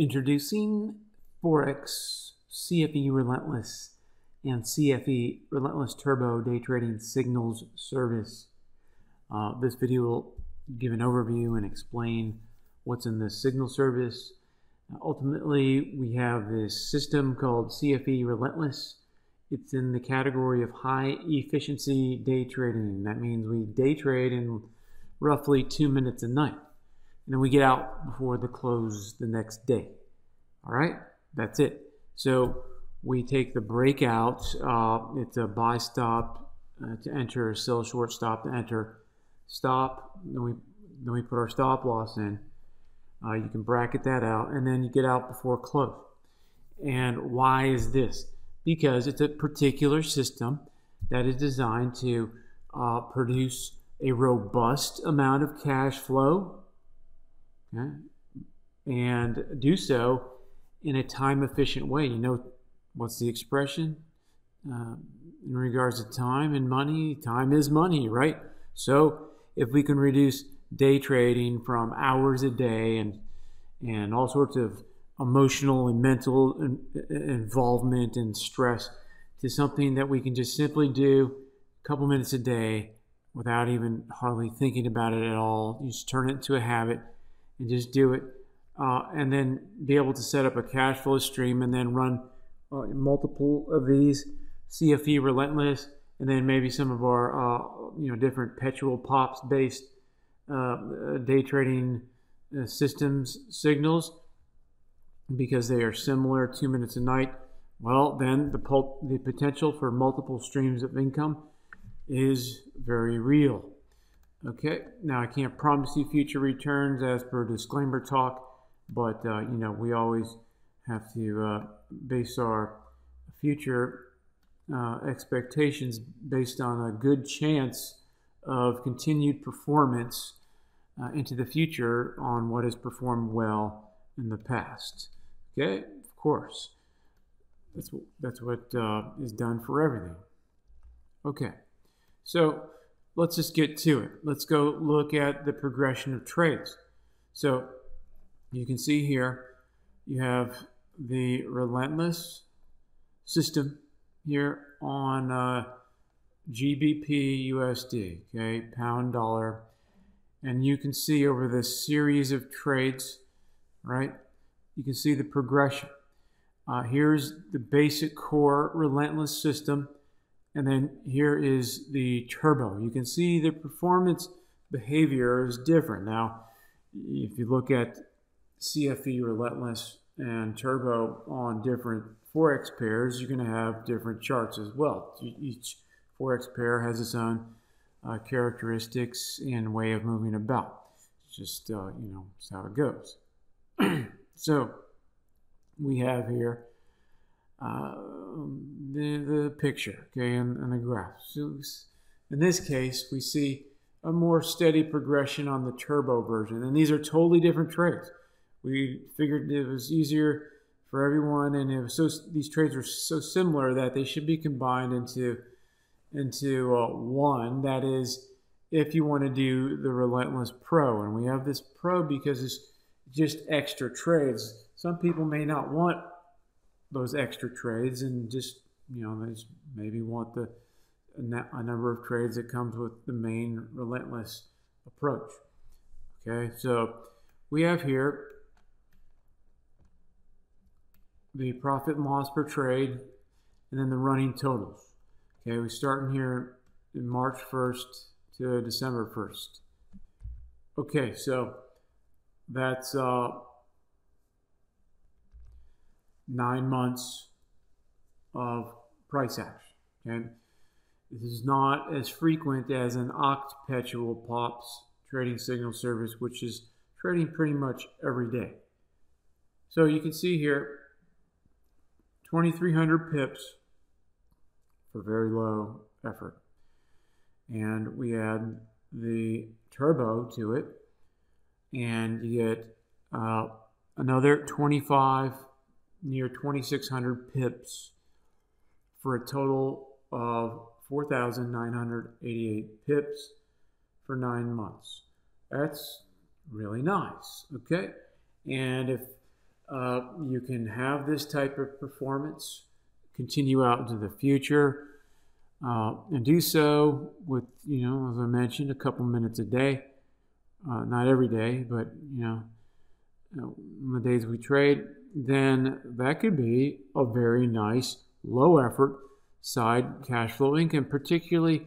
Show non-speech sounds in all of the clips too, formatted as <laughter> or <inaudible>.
Introducing Forex CFE Relentless and CFE Relentless Turbo Day Trading Signals Service. Uh, this video will give an overview and explain what's in the signal service. Uh, ultimately, we have this system called CFE Relentless. It's in the category of high efficiency day trading. That means we day trade in roughly two minutes a night. And then we get out before the close the next day. All right, that's it. So we take the breakout. Uh, it's a buy stop uh, to enter, sell short stop to enter, stop. Then we then we put our stop loss in. Uh, you can bracket that out, and then you get out before close. And why is this? Because it's a particular system that is designed to uh, produce a robust amount of cash flow and do so in a time efficient way. You know, what's the expression uh, in regards to time and money? Time is money, right? So if we can reduce day trading from hours a day and and all sorts of emotional and mental involvement and stress to something that we can just simply do a couple minutes a day without even hardly thinking about it at all. You just turn it into a habit and just do it. Uh, and then be able to set up a cash flow stream and then run uh, multiple of these CFE Relentless and then maybe some of our uh, you know different Perpetual pops based uh, day trading uh, systems signals because they are similar two minutes a night well then the, the potential for multiple streams of income is very real Okay, now I can't promise you future returns as per disclaimer talk, but uh, you know we always have to uh, base our future uh, expectations based on a good chance of continued performance uh, into the future on what has performed well in the past. Okay, of course, that's that's what uh, is done for everything. Okay, so let's just get to it. Let's go look at the progression of trades. So you can see here, you have the relentless system here on uh, GBP USD, okay, pound dollar. And you can see over this series of trades, right, you can see the progression. Uh, here's the basic core relentless system and then here is the turbo. You can see the performance behavior is different. Now, if you look at CFE Relentless and Turbo on different Forex pairs, you're going to have different charts as well. Each Forex pair has its own uh, characteristics and way of moving about. It's just, uh, you know, it's how it goes. <clears throat> so, we have here uh, the, the picture, okay, and, and the graph. So in this case, we see a more steady progression on the turbo version. And these are totally different trades. We figured it was easier for everyone, and it was so these trades are so similar that they should be combined into into uh, one. That is, if you want to do the Relentless Pro, and we have this Pro because it's just extra trades. Some people may not want those extra trades and just you know they maybe want the a number of trades that comes with the main relentless approach. Okay so we have here the profit and loss per trade and then the running totals. Okay we start in here in March 1st to December 1st okay so that's uh nine months of price action. Okay? This is not as frequent as an Oct Pops trading signal service, which is trading pretty much every day. So you can see here 2,300 pips for very low effort. And we add the turbo to it, and you get uh, another 25 near 2,600 pips for a total of 4,988 pips for nine months. That's really nice, okay? And if uh, you can have this type of performance continue out into the future uh, and do so with, you know, as I mentioned, a couple minutes a day. Uh, not every day, but, you know, on the days we trade, then that could be a very nice low effort side cash flow income, particularly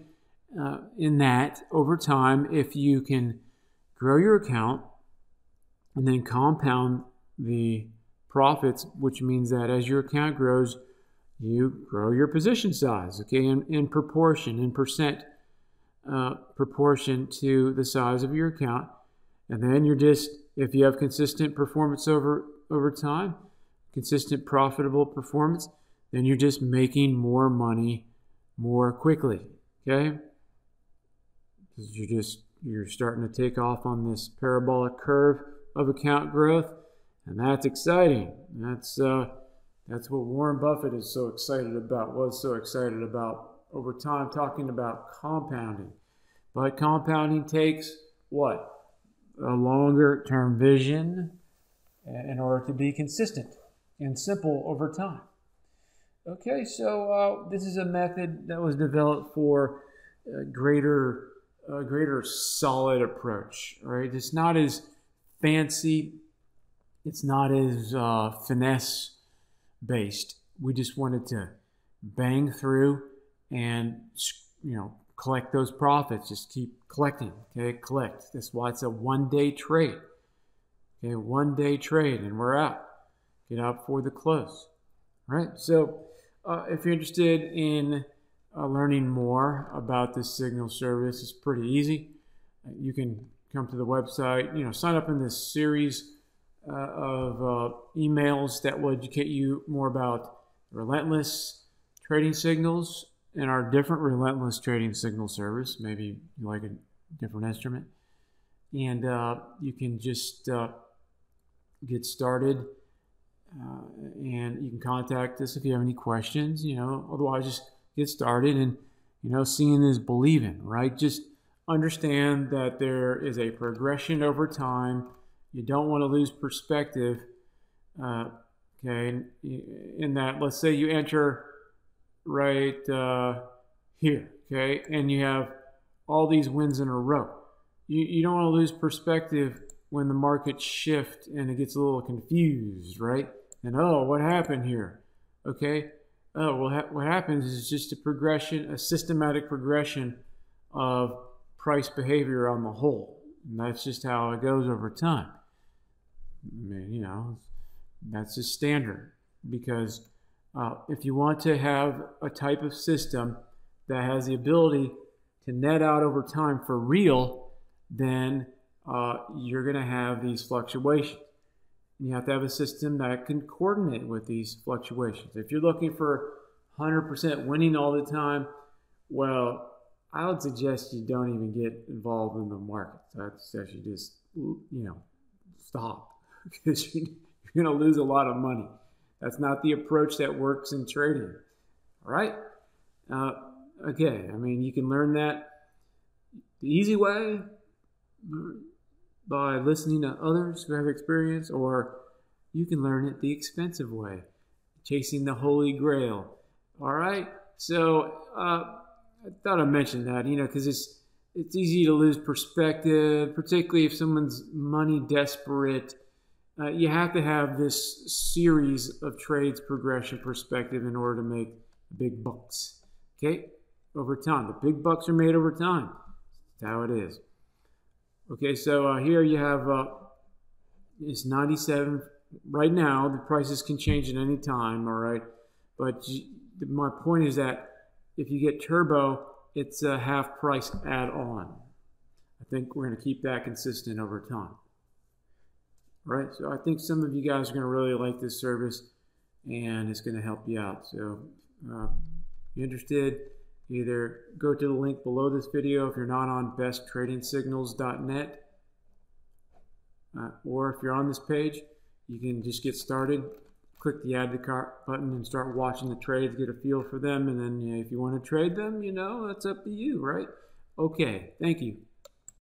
uh, in that over time, if you can grow your account and then compound the profits, which means that as your account grows, you grow your position size, okay, in, in proportion, in percent uh, proportion to the size of your account. And then you're just, if you have consistent performance over, over time, consistent profitable performance, then you're just making more money more quickly, okay? Because you're just, you're starting to take off on this parabolic curve of account growth, and that's exciting. That's, uh, that's what Warren Buffett is so excited about, was so excited about over time, talking about compounding. But compounding takes what? A longer term vision in order to be consistent and simple over time. Okay, so uh, this is a method that was developed for a greater, a greater solid approach. Right, it's not as fancy, it's not as uh, finesse based. We just wanted to bang through and you know collect those profits. Just keep collecting. Okay, collect. That's why it's a one day trade. Okay, one day trade, and we're out. Get out for the close. All right. So uh, if you're interested in uh, learning more about this signal service, it's pretty easy. You can come to the website. You know, sign up in this series uh, of uh, emails that will educate you more about relentless trading signals and our different relentless trading signal service. Maybe you like a different instrument. And uh, you can just uh, get started. Uh, and you can contact us if you have any questions. You know, otherwise, just get started. And, you know, seeing is believing, right? Just understand that there is a progression over time you don't want to lose perspective. Uh, okay, in that, let's say you enter right uh, here, okay, and you have all these wins in a row. You, you don't want to lose perspective when the markets shift and it gets a little confused, right? And oh, what happened here? Okay, oh, well, ha what happens is just a progression, a systematic progression of price behavior on the whole. And that's just how it goes over time. I mean, you know, that's just standard because uh, if you want to have a type of system that has the ability to net out over time for real, then uh, you're going to have these fluctuations. And you have to have a system that can coordinate with these fluctuations. If you're looking for 100% winning all the time, well, I would suggest you don't even get involved in the market. That's actually just, you know, stop <laughs> because <laughs> you're going to lose a lot of money. That's not the approach that works in trading. All right? Uh, okay, I mean, you can learn that the easy way by listening to others who have experience, or you can learn it the expensive way, chasing the holy grail. All right? So, uh, I thought I'd mention that, you know, because it's it's easy to lose perspective, particularly if someone's money desperate uh, you have to have this series of trades progression perspective in order to make big bucks. Okay, over time. The big bucks are made over time. That's how it is. Okay, so uh, here you have uh, it's 97 right now. The prices can change at any time. All right, but my point is that if you get turbo, it's a half price add on. I think we're going to keep that consistent over time All right, So I think some of you guys are going to really like this service and it's going to help you out. So uh, if you're interested, either go to the link below this video if you're not on besttradingsignals.net uh, or if you're on this page, you can just get started. Click the add to cart button and start watching the trades, get a feel for them. And then you know, if you want to trade them, you know, that's up to you, right? Okay, thank you.